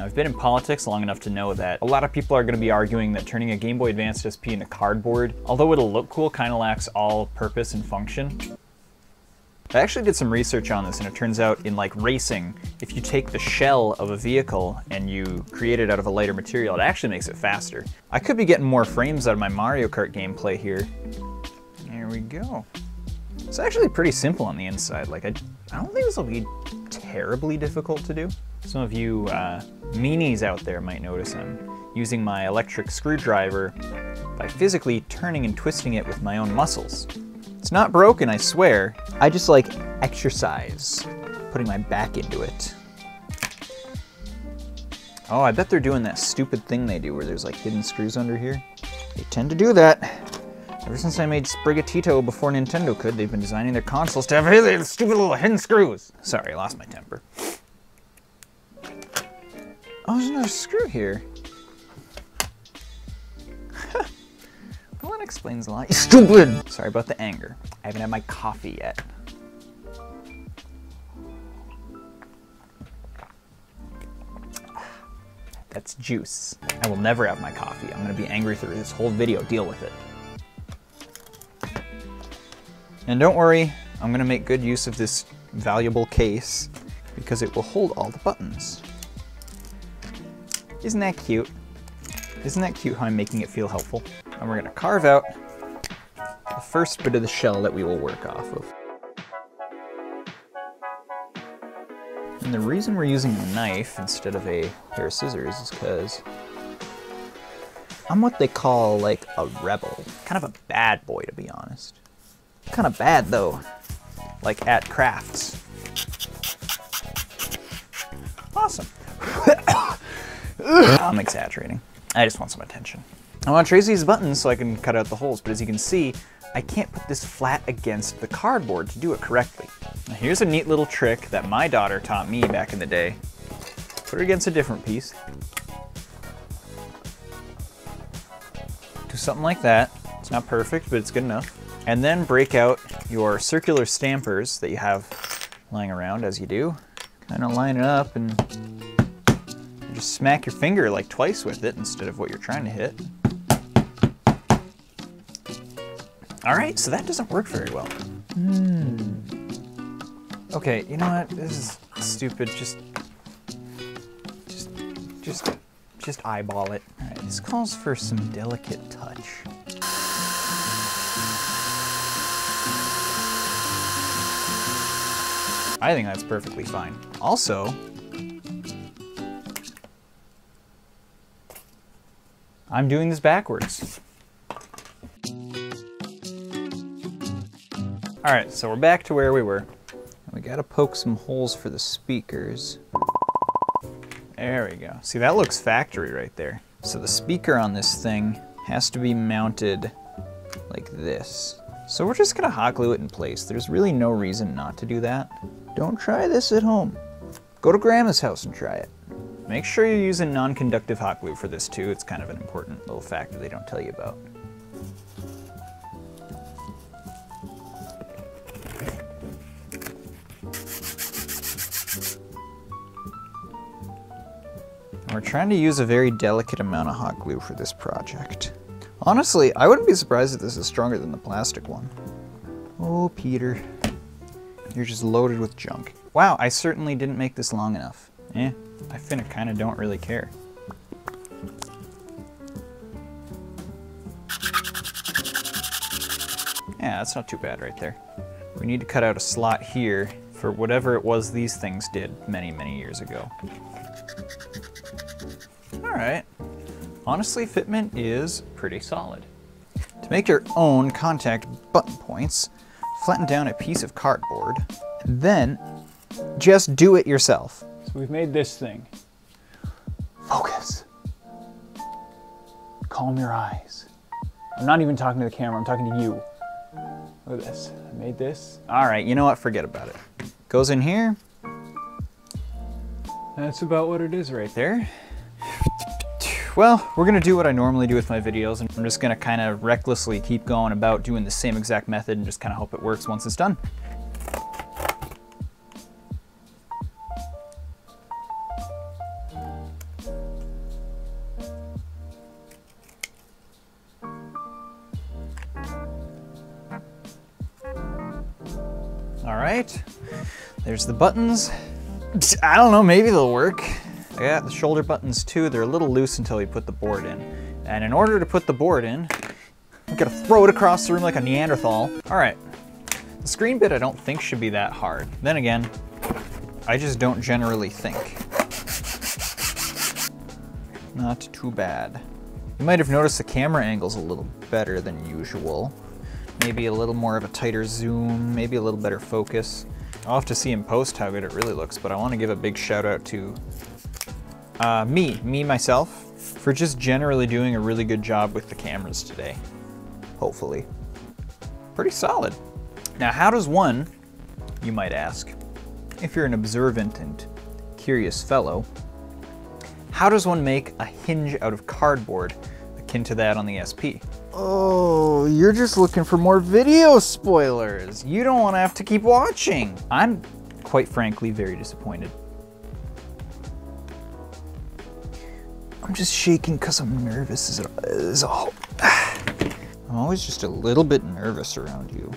Now, I've been in politics long enough to know that a lot of people are going to be arguing that turning a Game Boy Advance SP into cardboard, although it'll look cool, kind of lacks all purpose and function. I actually did some research on this and it turns out in like racing, if you take the shell of a vehicle and you create it out of a lighter material, it actually makes it faster. I could be getting more frames out of my Mario Kart gameplay here. There we go. It's actually pretty simple on the inside. Like, I, I don't think this will be terribly difficult to do. Some of you uh, meanies out there might notice I'm using my electric screwdriver by physically turning and twisting it with my own muscles. It's not broken, I swear. I just like exercise, putting my back into it. Oh, I bet they're doing that stupid thing they do where there's like hidden screws under here. They tend to do that. Ever since I made Sprigatito before Nintendo could, they've been designing their consoles to have hey, stupid little hidden screws. Sorry, I lost my temper. Oh, there's another screw here. well, that explains a lot. You stupid! Sorry about the anger. I haven't had my coffee yet. That's juice. I will never have my coffee. I'm gonna be angry through this whole video. Deal with it. And don't worry, I'm gonna make good use of this valuable case because it will hold all the buttons. Isn't that cute? Isn't that cute how I'm making it feel helpful? And we're gonna carve out the first bit of the shell that we will work off of. And the reason we're using a knife instead of a pair of scissors is because I'm what they call like a rebel. Kind of a bad boy to be honest. Kind of bad though, like at crafts. Awesome. I'm exaggerating. I just want some attention. I want to trace these buttons so I can cut out the holes, but as you can see, I can't put this flat against the cardboard to do it correctly. Now here's a neat little trick that my daughter taught me back in the day. Put it against a different piece. Do something like that. It's not perfect, but it's good enough. And then break out your circular stampers that you have lying around as you do. Kind of line it up and just smack your finger like twice with it instead of what you're trying to hit. All right, so that doesn't work very well. Hmm. Okay, you know what? This is stupid. Just, just, just, just eyeball it. This calls for some delicate touch. I think that's perfectly fine. Also, I'm doing this backwards. All right, so we're back to where we were. We gotta poke some holes for the speakers. There we go. See, that looks factory right there. So the speaker on this thing has to be mounted like this. So we're just gonna hot glue it in place. There's really no reason not to do that. Don't try this at home. Go to grandma's house and try it. Make sure you're using non-conductive hot glue for this too. It's kind of an important little factor they don't tell you about. We're trying to use a very delicate amount of hot glue for this project. Honestly, I wouldn't be surprised if this is stronger than the plastic one. Oh, Peter. You're just loaded with junk. Wow, I certainly didn't make this long enough. Eh, I finna kinda don't really care. Yeah, that's not too bad right there. We need to cut out a slot here for whatever it was these things did many, many years ago. All right. Honestly, fitment is pretty solid. To make your own contact button points, flatten down a piece of cardboard, and then just do it yourself. So we've made this thing. Focus. Calm your eyes. I'm not even talking to the camera, I'm talking to you. Look at this. I made this. All right, you know what? Forget about it. Goes in here. That's about what it is right there. Well, we're gonna do what I normally do with my videos, and I'm just gonna kind of recklessly keep going about doing the same exact method and just kind of hope it works once it's done. All right, there's the buttons. I don't know, maybe they'll work. I got the shoulder buttons too. They're a little loose until we put the board in. And in order to put the board in, you gotta throw it across the room like a Neanderthal. All right, the screen bit I don't think should be that hard. Then again, I just don't generally think. Not too bad. You might have noticed the camera angle's a little better than usual. Maybe a little more of a tighter zoom, maybe a little better focus. I'll have to see in post how good it really looks, but I want to give a big shout out to uh, me, me myself, for just generally doing a really good job with the cameras today. Hopefully. Pretty solid. Now, how does one, you might ask, if you're an observant and curious fellow, how does one make a hinge out of cardboard akin to that on the SP? Oh, you're just looking for more video spoilers. You don't want to have to keep watching. I'm, quite frankly, very disappointed. I'm just shaking because I'm nervous is, is all. I'm always just a little bit nervous around you.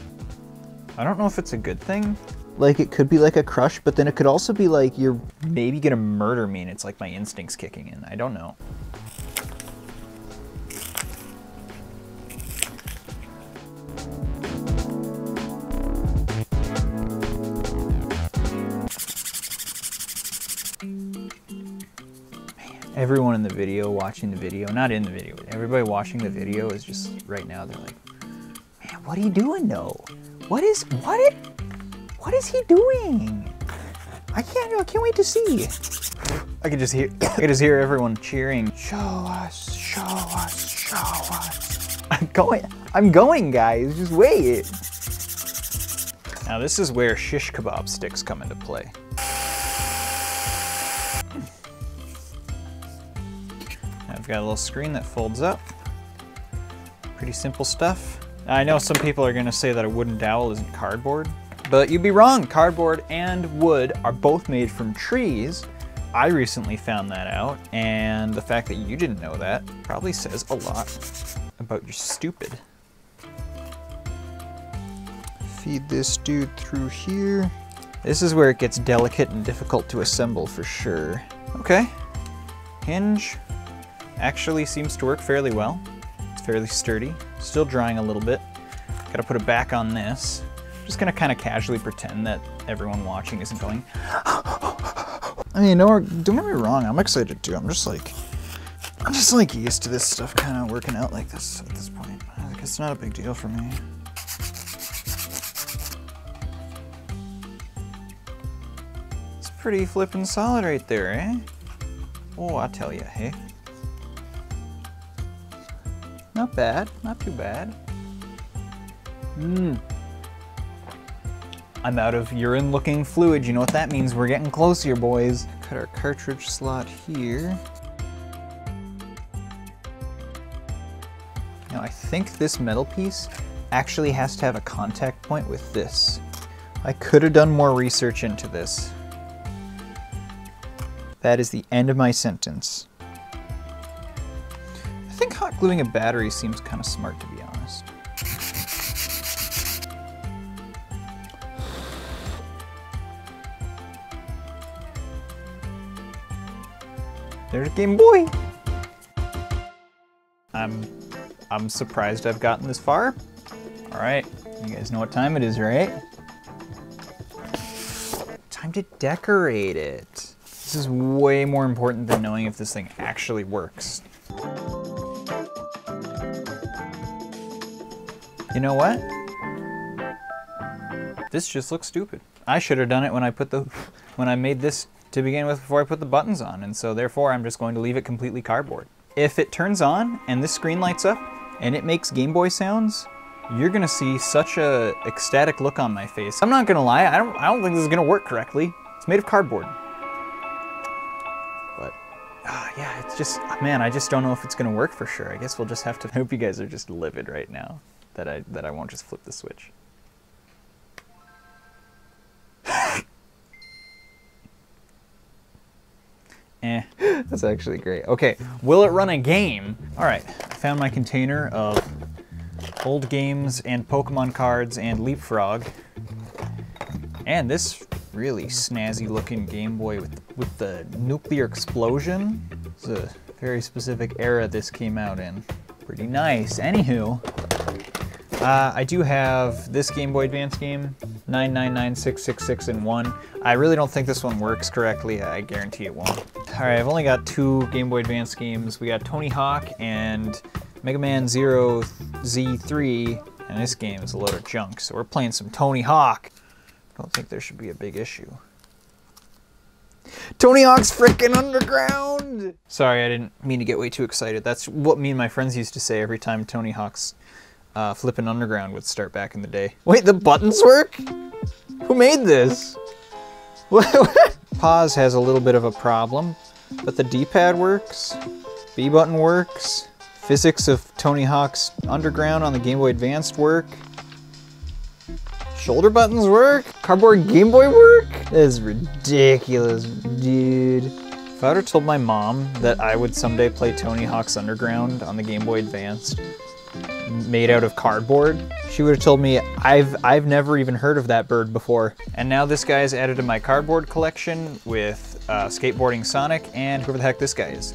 I don't know if it's a good thing. Like it could be like a crush, but then it could also be like you're maybe gonna murder me and it's like my instincts kicking in. I don't know. Everyone in the video watching the video, not in the video, but everybody watching the video is just right now, they're like, man, what are you doing though? What is, what is, what is he doing? I can't, I can't wait to see. I can just hear, I can just hear everyone cheering. Show us, show us, show us. I'm going, I'm going guys, just wait. Now this is where shish kebab sticks come into play. I've got a little screen that folds up. Pretty simple stuff. I know some people are gonna say that a wooden dowel isn't cardboard, but you'd be wrong. Cardboard and wood are both made from trees. I recently found that out, and the fact that you didn't know that probably says a lot about your stupid. Feed this dude through here. This is where it gets delicate and difficult to assemble for sure. Okay, hinge, actually seems to work fairly well. It's fairly sturdy, still drying a little bit. Gotta put it back on this. just gonna kind of casually pretend that everyone watching isn't going, I mean, no, don't get me wrong, I'm excited too. I'm just like, I'm just like used to this stuff kind of working out like this at this point. Like, it's not a big deal for me. It's pretty flippin' solid right there, eh? Oh, I tell you, hey. Not bad, not too bad. Mmm. I'm out of urine looking fluid. You know what that means. We're getting close here, boys. Cut our cartridge slot here. Now I think this metal piece actually has to have a contact point with this. I could have done more research into this. That is the end of my sentence gluing a battery seems kind of smart to be honest. There's Game Boy! I'm, I'm surprised I've gotten this far. All right, you guys know what time it is, right? Time to decorate it. This is way more important than knowing if this thing actually works. You know what? This just looks stupid. I should have done it when I put the, when I made this to begin with before I put the buttons on, and so therefore I'm just going to leave it completely cardboard. If it turns on and this screen lights up and it makes Game Boy sounds, you're gonna see such a ecstatic look on my face. I'm not gonna lie, I don't, I don't think this is gonna work correctly. It's made of cardboard. But, uh, yeah, it's just, man, I just don't know if it's gonna work for sure. I guess we'll just have to, I hope you guys are just livid right now that I that I won't just flip the switch. eh, that's actually great. Okay, will it run a game? All right, I found my container of old games and Pokemon cards and Leapfrog. And this really snazzy looking Game Boy with, with the nuclear explosion. It's a very specific era this came out in. Pretty nice. Anywho, uh, I do have this Game Boy Advance game, 999666 and one. I really don't think this one works correctly. I guarantee it won't. All right, I've only got two Game Boy Advance games. We got Tony Hawk and Mega Man Zero Z3, and this game is a load of junk. So we're playing some Tony Hawk. Don't think there should be a big issue. Tony Hawk's freaking underground! Sorry, I didn't mean to get way too excited. That's what me and my friends used to say every time Tony Hawk's uh, flipping underground would start back in the day. Wait, the buttons work? Who made this? Pause has a little bit of a problem, but the D-pad works, B button works, physics of Tony Hawk's Underground on the Game Boy Advanced work, shoulder buttons work, cardboard Game Boy work? Is ridiculous, dude. If I would have told my mom that I would someday play Tony Hawk's Underground on the Game Boy Advanced, made out of cardboard, she would have told me I've I've never even heard of that bird before. And now this guy is added to my cardboard collection with uh, skateboarding Sonic and whoever the heck this guy is.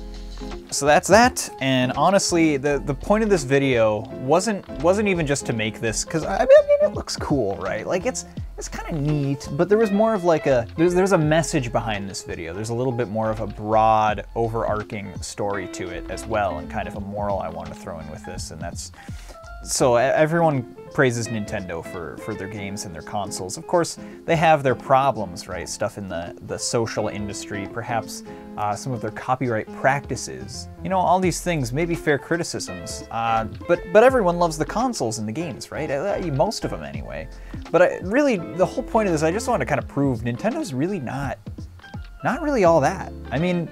So that's that, and honestly, the, the point of this video wasn't wasn't even just to make this, because I, I mean, it looks cool, right? Like, it's it's kind of neat, but there was more of like a, there's, there's a message behind this video. There's a little bit more of a broad, overarching story to it as well, and kind of a moral I want to throw in with this, and that's, so everyone praises Nintendo for, for their games and their consoles. Of course, they have their problems, right? Stuff in the, the social industry, perhaps uh, some of their copyright practices. You know, all these things may be fair criticisms, uh, but, but everyone loves the consoles and the games, right? Uh, most of them anyway. But I, really, the whole point of this, I just wanted to kind of prove Nintendo's really not, not really all that. I mean,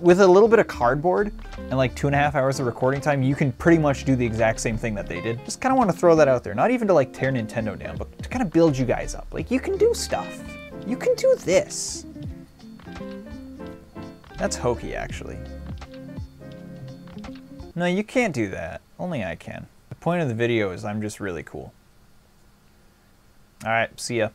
with a little bit of cardboard and like two and a half hours of recording time, you can pretty much do the exact same thing that they did. Just kind of want to throw that out there. Not even to like tear Nintendo down, but to kind of build you guys up. Like you can do stuff. You can do this. That's hokey, actually. No, you can't do that. Only I can. The point of the video is I'm just really cool. Alright, see ya.